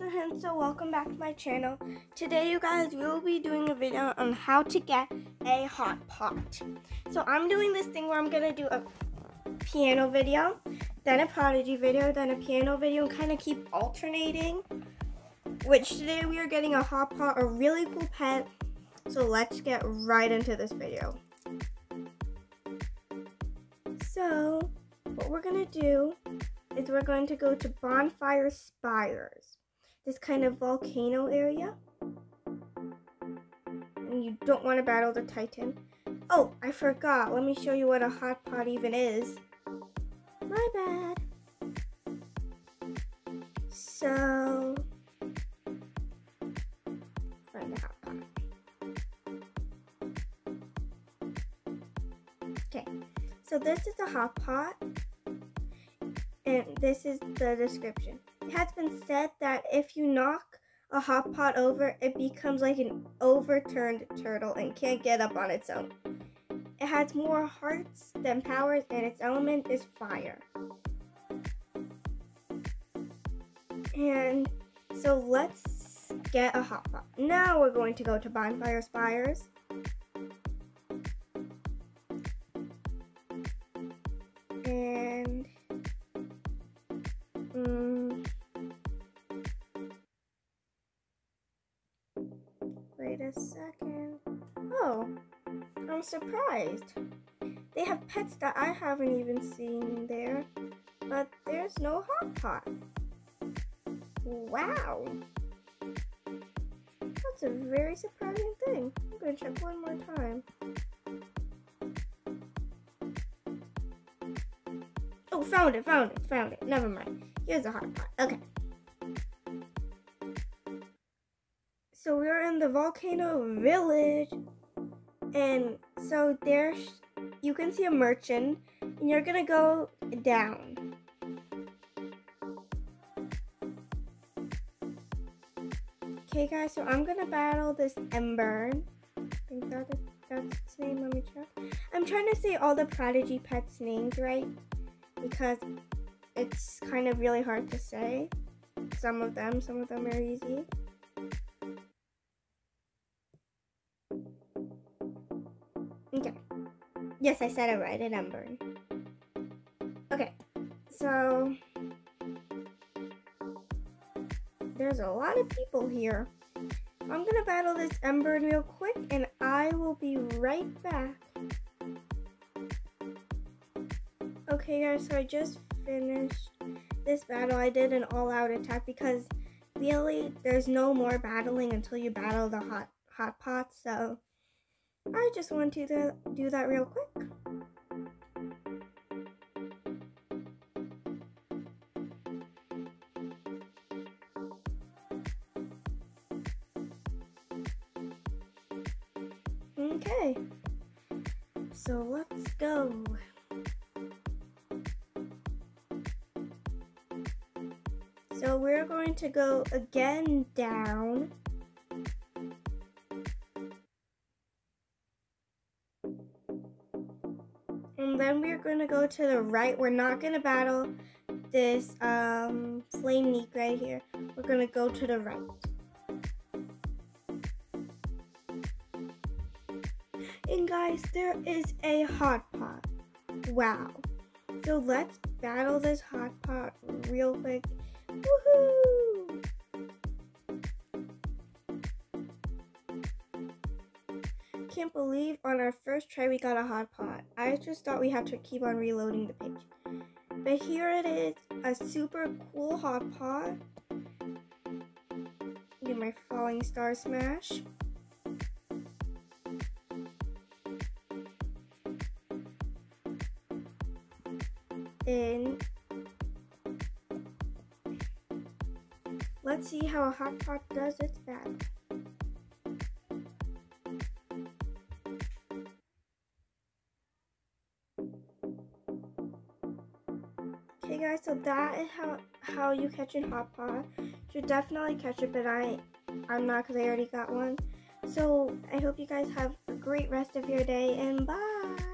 So Henso, welcome back to my channel. Today you guys we will be doing a video on how to get a hot pot. So I'm doing this thing where I'm gonna do a piano video, then a prodigy video, then a piano video, and kind of keep alternating. Which today we are getting a hot pot, a really cool pet. So let's get right into this video. So what we're gonna do is we're going to go to Bonfire Spires, this kind of volcano area. And you don't want to battle the Titan. Oh, I forgot. Let me show you what a hot pot even is. My bad. So, find the hot pot. Okay, so this is a hot pot and this is the description. It has been said that if you knock a hot pot over, it becomes like an overturned turtle and can't get up on its own. It has more hearts than powers, and its element is fire. And so let's get a hot pot. Now we're going to go to Bonfire Spires. Wait a second. Oh, I'm surprised. They have pets that I haven't even seen there, but there's no hot pot. Wow. That's a very surprising thing. I'm gonna check one more time. Oh, found it, found it, found it. Never mind. Here's a hot pot. Okay. So we're in the volcano village. And so there's, you can see a merchant. And you're gonna go down. Okay guys, so I'm gonna battle this Ember. I think that is, that's its name, let me check. I'm trying to say all the Prodigy pets names right because it's kind of really hard to say. Some of them, some of them are easy. Yes, I said it right, an ember. Okay, so there's a lot of people here. I'm gonna battle this ember real quick and I will be right back. Okay guys, so I just finished this battle. I did an all-out attack because really there's no more battling until you battle the hot hot pot. So I just want to do, that real quick. Okay, so let's go. So we're going to go again down. And then we're to go to the right. We're not to battle this um, flame neek right here. We're to go to the right. And guys, there is a hot pot. Wow. So let's battle this hot pot real quick. Woohoo! Can't believe on our first try we got a hot pot. I just thought we had to keep on reloading the page. But here it is, a super cool hot pot. Do my falling star smash. And let's see how a hot pot does its battle. Okay guys, so that is how how you catch a hot pot. You should definitely catch it, but I I'm not because I already got one. So I hope you guys have a great rest of your day and bye.